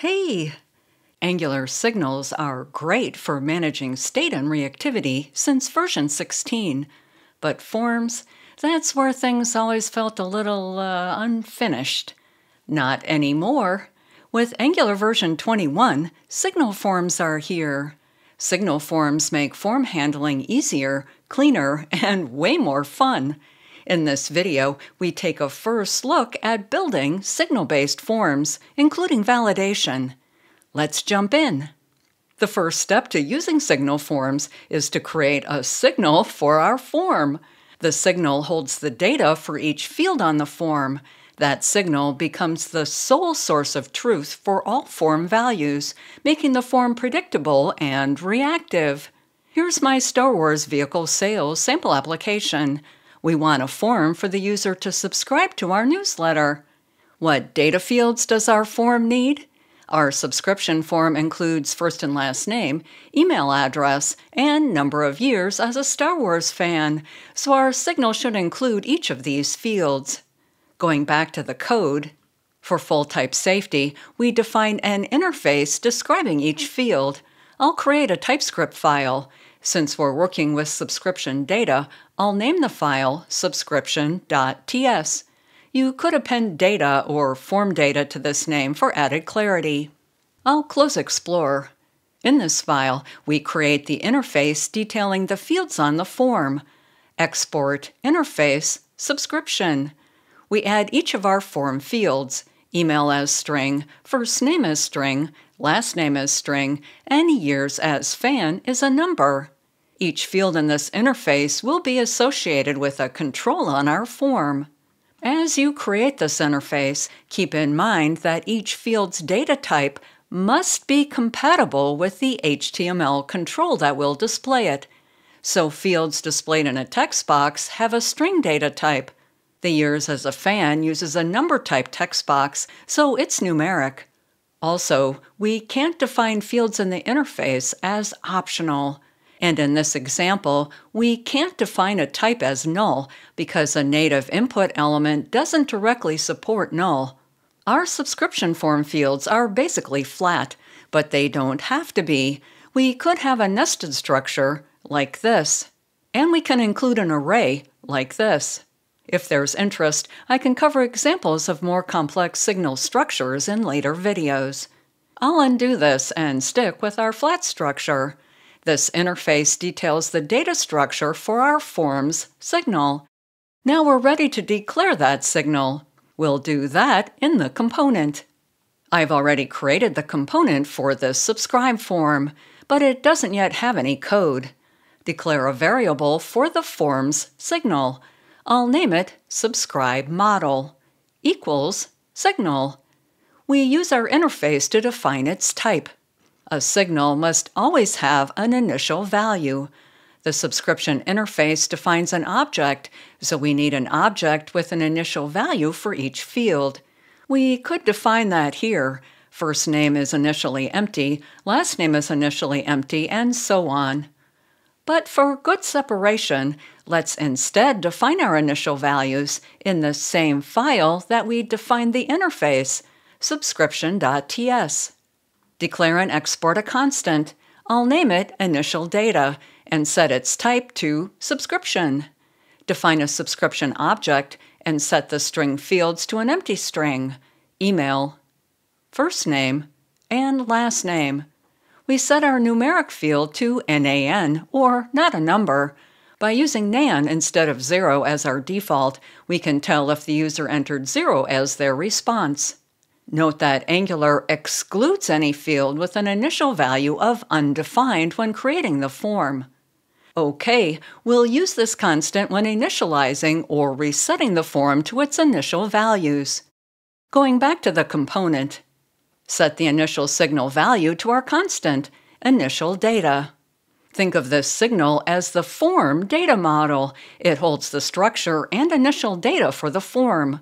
Hey! Angular signals are great for managing state and reactivity since version 16, but forms, that's where things always felt a little uh, unfinished. Not anymore. With Angular version 21, signal forms are here. Signal forms make form handling easier, cleaner, and way more fun. In this video, we take a first look at building signal-based forms, including validation. Let's jump in. The first step to using signal forms is to create a signal for our form. The signal holds the data for each field on the form. That signal becomes the sole source of truth for all form values, making the form predictable and reactive. Here's my Star Wars vehicle sales sample application. We want a form for the user to subscribe to our newsletter. What data fields does our form need? Our subscription form includes first and last name, email address, and number of years as a Star Wars fan, so our signal should include each of these fields. Going back to the code, for full type safety, we define an interface describing each field. I'll create a TypeScript file. Since we're working with subscription data, I'll name the file subscription.ts. You could append data or form data to this name for added clarity. I'll close Explorer. In this file, we create the interface detailing the fields on the form. Export Interface Subscription. We add each of our form fields, email as string, first name as string, last name as string, and years as fan is a number. Each field in this interface will be associated with a control on our form. As you create this interface, keep in mind that each field's data type must be compatible with the HTML control that will display it. So fields displayed in a text box have a string data type. The years as a fan uses a number type text box, so it's numeric. Also, we can't define fields in the interface as optional. And in this example, we can't define a type as null because a native input element doesn't directly support null. Our subscription form fields are basically flat, but they don't have to be. We could have a nested structure, like this. And we can include an array, like this. If there's interest, I can cover examples of more complex signal structures in later videos. I'll undo this and stick with our flat structure. This interface details the data structure for our form's signal. Now we're ready to declare that signal. We'll do that in the component. I've already created the component for this subscribe form, but it doesn't yet have any code. Declare a variable for the form's signal. I'll name it subscribe model equals signal. We use our interface to define its type. A signal must always have an initial value. The subscription interface defines an object, so we need an object with an initial value for each field. We could define that here. First name is initially empty, last name is initially empty, and so on. But for good separation, let's instead define our initial values in the same file that we defined the interface, subscription.ts. Declare and export a constant. I'll name it initial data and set its type to subscription. Define a subscription object and set the string fields to an empty string, email, first name, and last name. We set our numeric field to NAN, or not a number. By using NAN instead of 0 as our default, we can tell if the user entered 0 as their response. Note that Angular excludes any field with an initial value of undefined when creating the form. OK, we'll use this constant when initializing or resetting the form to its initial values. Going back to the component, set the initial signal value to our constant, initial data. Think of this signal as the form data model. It holds the structure and initial data for the form.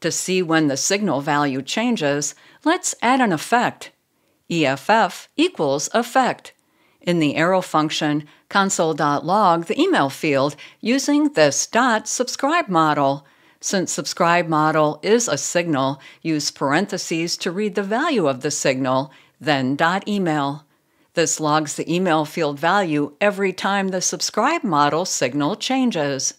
To see when the signal value changes, let's add an effect. EFF equals effect. In the arrow function, console.log the email field using this dot subscribe model. Since subscribe model is a signal, use parentheses to read the value of the signal, then dot email. This logs the email field value every time the subscribe model signal changes.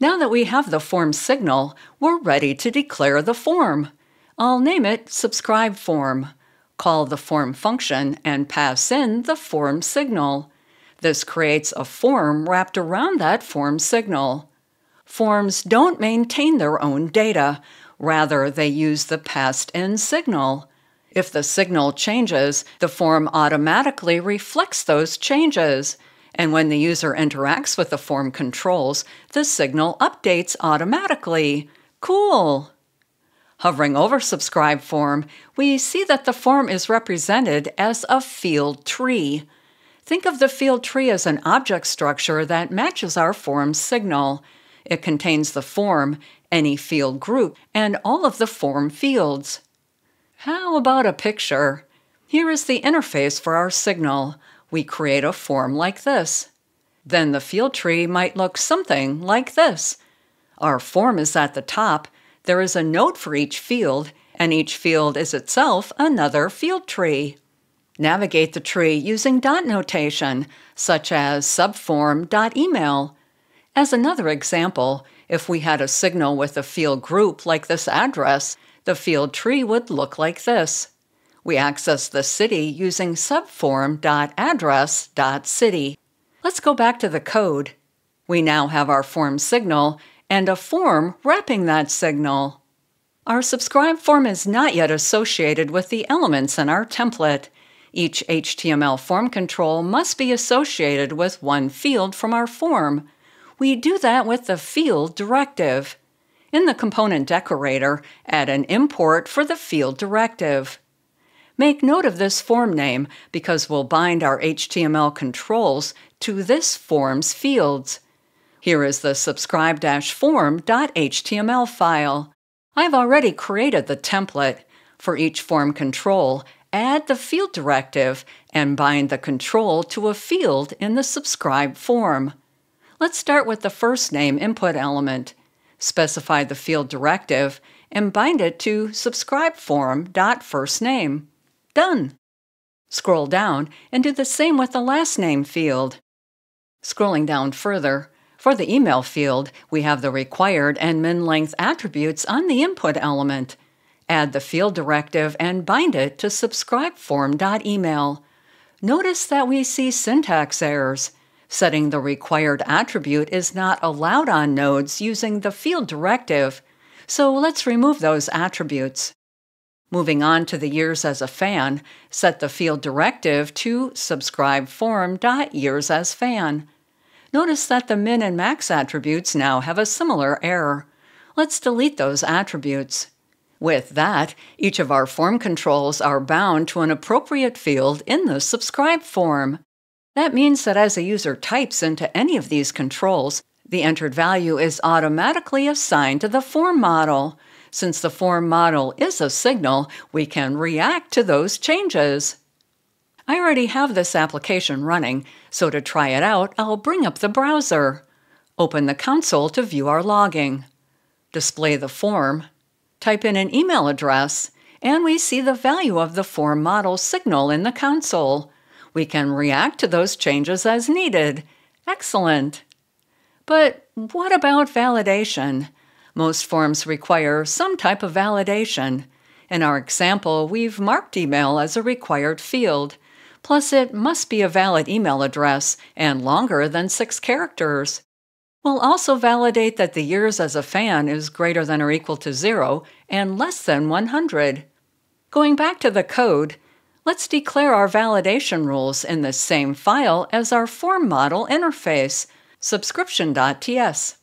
Now that we have the form signal, we're ready to declare the form. I'll name it subscribe form. Call the form function and pass in the form signal. This creates a form wrapped around that form signal. Forms don't maintain their own data. Rather, they use the passed in signal. If the signal changes, the form automatically reflects those changes. And when the user interacts with the form controls, the signal updates automatically. Cool! Hovering over Subscribe Form, we see that the form is represented as a field tree. Think of the field tree as an object structure that matches our form's signal. It contains the form, any field group, and all of the form fields. How about a picture? Here is the interface for our signal. We create a form like this. Then the field tree might look something like this. Our form is at the top. There is a node for each field, and each field is itself another field tree. Navigate the tree using dot notation, such as subform.email. As another example, if we had a signal with a field group like this address, the field tree would look like this. We access the city using subform.address.city. Let's go back to the code. We now have our form signal and a form wrapping that signal. Our subscribe form is not yet associated with the elements in our template. Each HTML form control must be associated with one field from our form. We do that with the field directive. In the component decorator, add an import for the field directive. Make note of this form name because we'll bind our HTML controls to this form's fields. Here is the subscribe-form.html file. I've already created the template. For each form control, add the field directive and bind the control to a field in the subscribe form. Let's start with the first name input element. Specify the field directive and bind it to subscribe form.firstname. Done. Scroll down and do the same with the last name field. Scrolling down further, for the email field, we have the required and min length attributes on the input element. Add the field directive and bind it to subscribeform.email. Notice that we see syntax errors. Setting the required attribute is not allowed on nodes using the field directive, so let's remove those attributes. Moving on to the years as a fan, set the field directive to subscribe form.years as fan. Notice that the min and max attributes now have a similar error. Let's delete those attributes. With that, each of our form controls are bound to an appropriate field in the subscribe form. That means that as a user types into any of these controls, the entered value is automatically assigned to the form model. Since the form model is a signal, we can react to those changes. I already have this application running, so to try it out, I'll bring up the browser. Open the console to view our logging. Display the form. Type in an email address, and we see the value of the form model signal in the console. We can react to those changes as needed. Excellent. But what about validation? Most forms require some type of validation. In our example, we've marked email as a required field. Plus, it must be a valid email address and longer than six characters. We'll also validate that the years as a fan is greater than or equal to zero and less than 100. Going back to the code, Let's declare our validation rules in the same file as our form model interface, subscription.ts.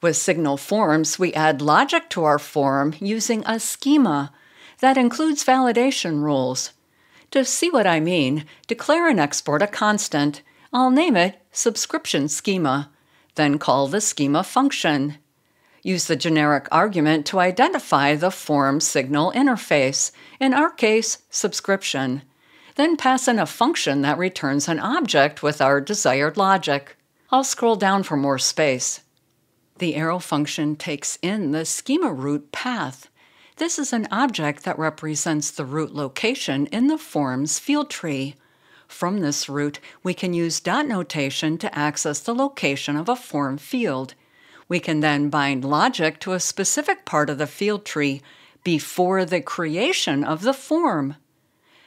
With Signal Forms, we add logic to our form using a schema that includes validation rules. To see what I mean, declare and export a constant. I'll name it subscription schema, then call the schema function. Use the generic argument to identify the form signal interface, in our case, subscription. Then pass in a function that returns an object with our desired logic. I'll scroll down for more space. The arrow function takes in the schema root path. This is an object that represents the root location in the form's field tree. From this root, we can use dot notation to access the location of a form field. We can then bind logic to a specific part of the field tree before the creation of the form.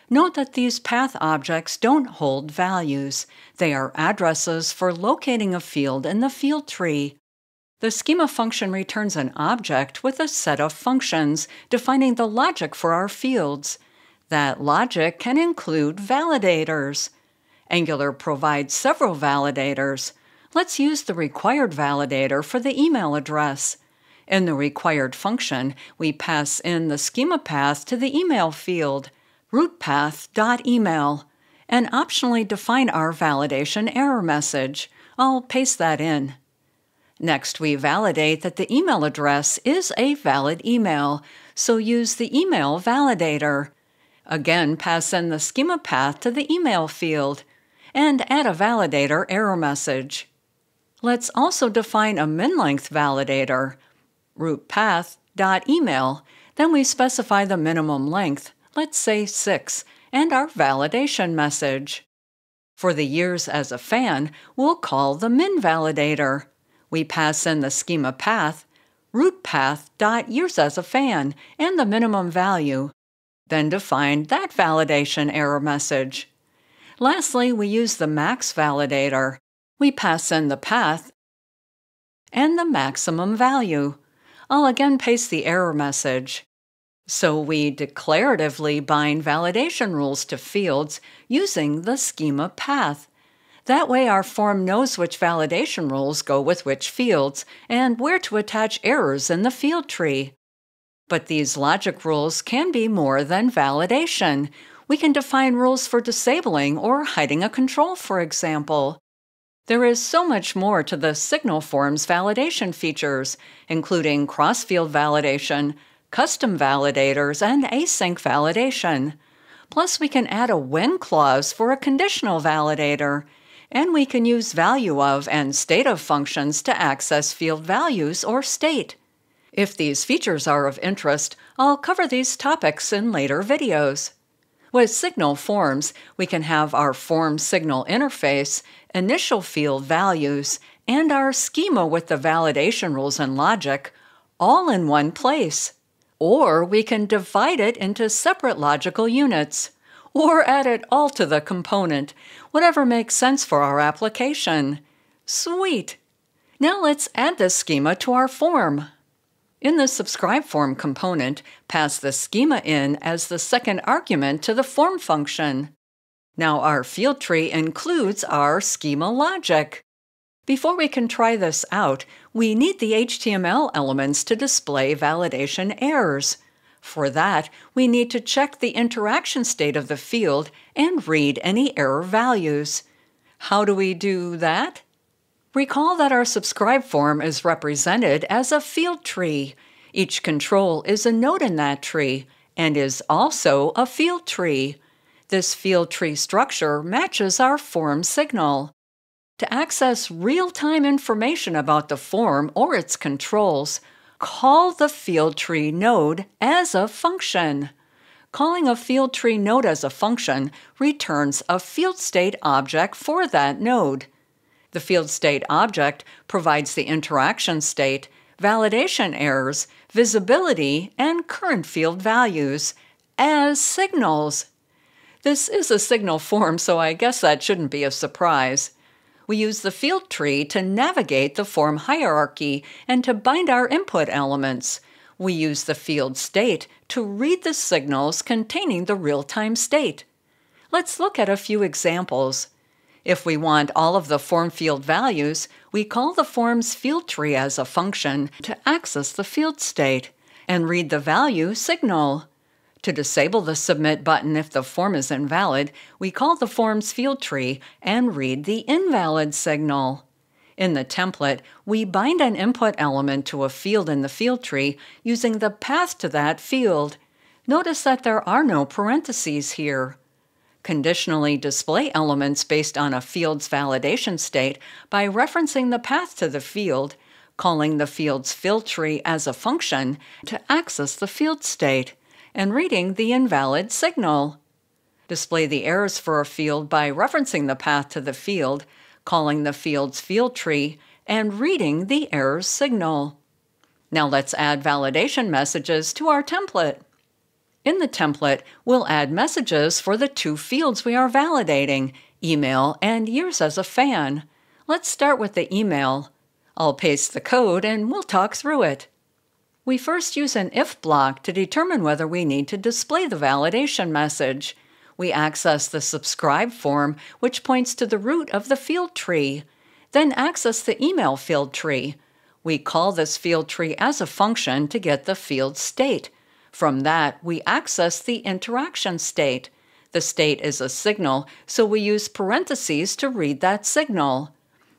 Note that these path objects don't hold values. They are addresses for locating a field in the field tree. The schema function returns an object with a set of functions defining the logic for our fields. That logic can include validators. Angular provides several validators. Let's use the required validator for the email address. In the required function, we pass in the schema path to the email field, rootpath.email, and optionally define our validation error message. I'll paste that in. Next, we validate that the email address is a valid email, so use the email validator. Again, pass in the schema path to the email field and add a validator error message. Let's also define a min-length validator, rootpath.email. Then we specify the minimum length, let's say 6, and our validation message. For the years as a fan, we'll call the min validator we pass in the schema path, rootpath.years as a fan, and the minimum value, then define that validation error message. Lastly, we use the max validator. We pass in the path and the maximum value. I'll again paste the error message. So we declaratively bind validation rules to fields using the schema path. That way, our form knows which validation rules go with which fields and where to attach errors in the field tree. But these logic rules can be more than validation. We can define rules for disabling or hiding a control, for example. There is so much more to the signal form's validation features, including cross-field validation, custom validators, and async validation. Plus, we can add a when clause for a conditional validator, and we can use value of and state of functions to access field values or state. If these features are of interest, I'll cover these topics in later videos. With signal forms, we can have our form signal interface, initial field values, and our schema with the validation rules and logic all in one place. Or we can divide it into separate logical units or add it all to the component, whatever makes sense for our application. Sweet! Now let's add this schema to our form. In the subscribe form component, pass the schema in as the second argument to the form function. Now our field tree includes our schema logic. Before we can try this out, we need the HTML elements to display validation errors. For that, we need to check the interaction state of the field and read any error values. How do we do that? Recall that our subscribe form is represented as a field tree. Each control is a node in that tree and is also a field tree. This field tree structure matches our form signal. To access real-time information about the form or its controls, call the field tree node as a function. Calling a field tree node as a function returns a field state object for that node. The field state object provides the interaction state, validation errors, visibility, and current field values as signals. This is a signal form, so I guess that shouldn't be a surprise we use the field tree to navigate the form hierarchy and to bind our input elements. We use the field state to read the signals containing the real-time state. Let's look at a few examples. If we want all of the form field values, we call the form's field tree as a function to access the field state and read the value signal. To disable the Submit button if the form is invalid, we call the form's field tree and read the invalid signal. In the template, we bind an input element to a field in the field tree using the path to that field. Notice that there are no parentheses here. Conditionally display elements based on a field's validation state by referencing the path to the field, calling the field's field tree as a function to access the field state, and reading the invalid signal. Display the errors for a field by referencing the path to the field, calling the field's field tree, and reading the error's signal. Now let's add validation messages to our template. In the template, we'll add messages for the two fields we are validating, email and years as a fan. Let's start with the email. I'll paste the code and we'll talk through it. We first use an if block to determine whether we need to display the validation message. We access the subscribe form, which points to the root of the field tree. Then access the email field tree. We call this field tree as a function to get the field state. From that, we access the interaction state. The state is a signal, so we use parentheses to read that signal.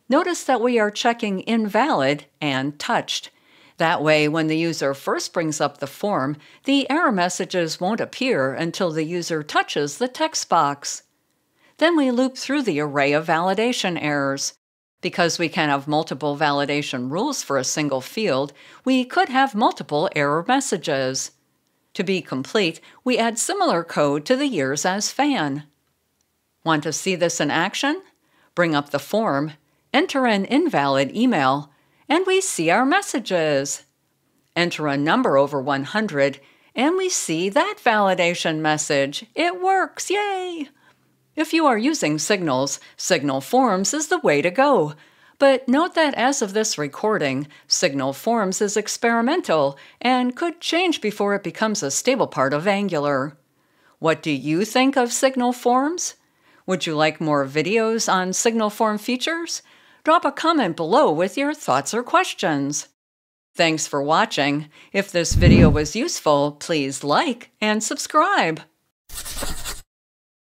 Notice that we are checking invalid and touched. That way, when the user first brings up the form, the error messages won't appear until the user touches the text box. Then we loop through the array of validation errors. Because we can have multiple validation rules for a single field, we could have multiple error messages. To be complete, we add similar code to the years as fan. Want to see this in action? Bring up the form enter an invalid email, and we see our messages. Enter a number over 100, and we see that validation message. It works, yay! If you are using Signals, Signal Forms is the way to go. But note that as of this recording, Signal Forms is experimental and could change before it becomes a stable part of Angular. What do you think of Signal Forms? Would you like more videos on Signal Form features? Drop a comment below with your thoughts or questions. Thanks for watching. If this video was useful, please like and subscribe.